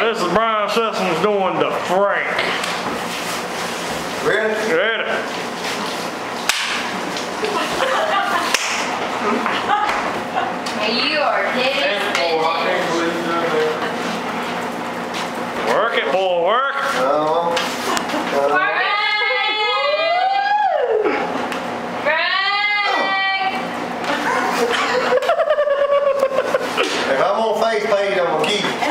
This is Brian Sessoms doing the Frank. Ready? Ready. you are dead. Work it, boy, work. Uh-huh. No. Uh-huh. no. If I'm on Facebook, I'm gonna keep it.